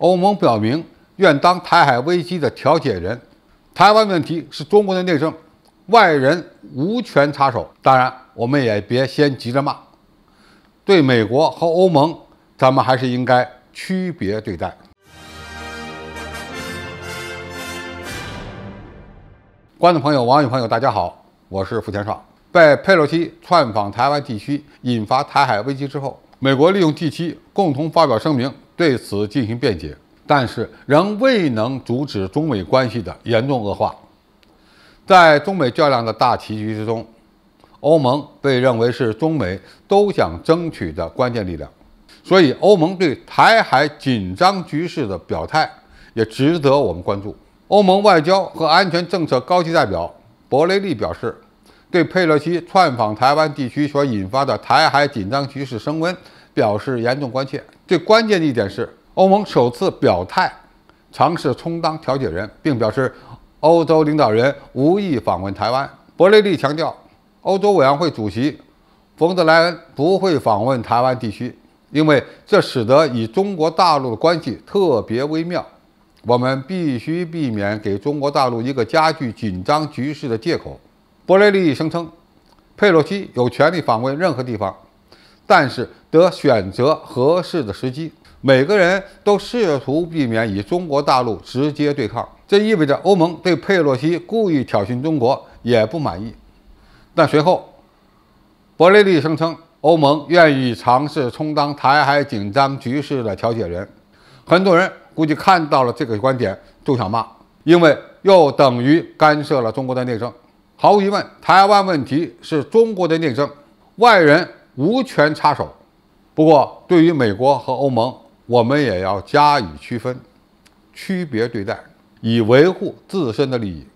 欧盟表明愿当台海危机的调解人，台湾问题是中国的内政，外人无权插手。当然，我们也别先急着骂，对美国和欧盟，咱们还是应该区别对待。观众朋友、网友朋友，大家好，我是付天少。在佩洛西窜访台湾地区，引发台海危机之后，美国利用 G7 共同发表声明。对此进行辩解，但是仍未能阻止中美关系的严重恶化。在中美较量的大棋局之中，欧盟被认为是中美都想争取的关键力量，所以欧盟对台海紧张局势的表态也值得我们关注。欧盟外交和安全政策高级代表博雷利表示，对佩洛西窜访台湾地区所引发的台海紧张局势升温。表示严重关切。最关键的一点是，欧盟首次表态，尝试充当调解人，并表示欧洲领导人无意访问台湾。博雷利强调，欧洲委员会主席冯德莱恩不会访问台湾地区，因为这使得与中国大陆的关系特别微妙。我们必须避免给中国大陆一个加剧紧张局势的借口。博雷利声称，佩洛西有权利访问任何地方。但是得选择合适的时机。每个人都试图避免与中国大陆直接对抗，这意味着欧盟对佩洛西故意挑衅中国也不满意。但随后，伯雷利声称欧盟愿意尝试充当台海紧张局势的调解人。很多人估计看到了这个观点就想骂，因为又等于干涉了中国的内政。毫无疑问，台湾问题是中国的内政，外人。无权插手。不过，对于美国和欧盟，我们也要加以区分、区别对待，以维护自身的利益。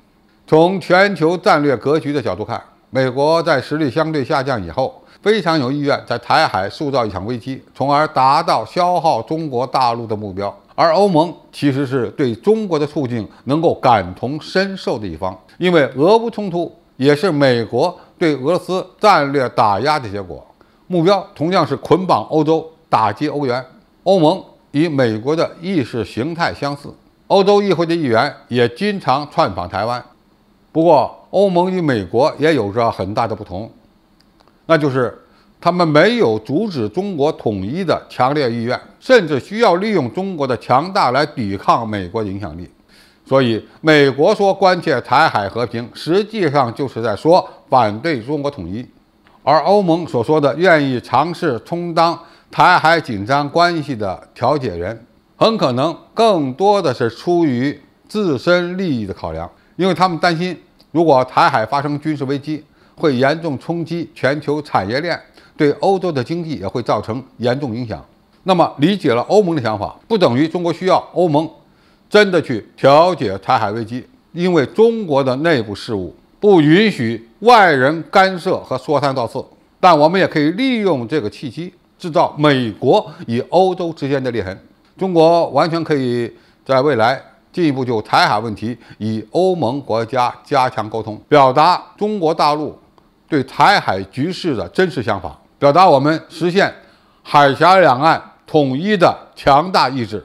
从全球战略格局的角度看，美国在实力相对下降以后，非常有意愿在台海塑造一场危机，从而达到消耗中国大陆的目标。而欧盟其实是对中国的处境能够感同身受的一方，因为俄乌冲突也是美国对俄罗斯战略打压的结果。目标同样是捆绑欧洲，打击欧元。欧盟与美国的意识形态相似，欧洲议会的议员也经常窜访台湾。不过，欧盟与美国也有着很大的不同，那就是他们没有阻止中国统一的强烈意愿，甚至需要利用中国的强大来抵抗美国影响力。所以，美国说关切台海和平，实际上就是在说反对中国统一。而欧盟所说的愿意尝试充当台海紧张关系的调解人，很可能更多的是出于自身利益的考量，因为他们担心，如果台海发生军事危机，会严重冲击全球产业链，对欧洲的经济也会造成严重影响。那么，理解了欧盟的想法，不等于中国需要欧盟真的去调解台海危机，因为中国的内部事务。不允许外人干涉和说三道四，但我们也可以利用这个契机，制造美国与欧洲之间的裂痕。中国完全可以在未来进一步就台海问题与欧盟国家加强沟通，表达中国大陆对台海局势的真实想法，表达我们实现海峡两岸统一的强大意志，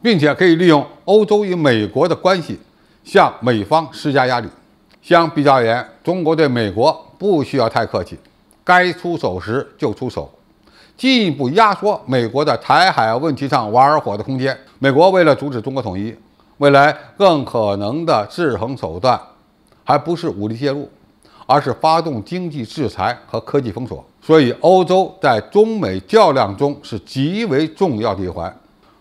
并且可以利用欧洲与美国的关系，向美方施加压力。相比较而言，中国对美国不需要太客气，该出手时就出手，进一步压缩美国在台海问题上玩火的空间。美国为了阻止中国统一，未来更可能的制衡手段，还不是武力介入，而是发动经济制裁和科技封锁。所以，欧洲在中美较量中是极为重要的一环。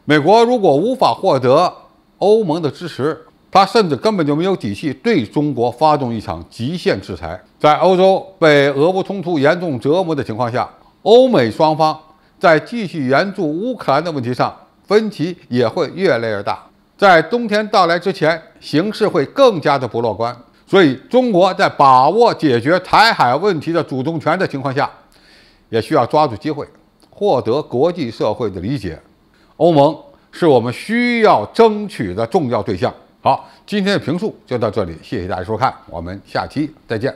美国如果无法获得欧盟的支持，他甚至根本就没有底气对中国发动一场极限制裁。在欧洲被俄乌冲突严重折磨的情况下，欧美双方在继续援助乌克兰的问题上分歧也会越来越大。在冬天到来之前，形势会更加的不乐观。所以，中国在把握解决台海问题的主动权的情况下，也需要抓住机会，获得国际社会的理解。欧盟是我们需要争取的重要对象。好，今天的评述就到这里，谢谢大家收看，我们下期再见。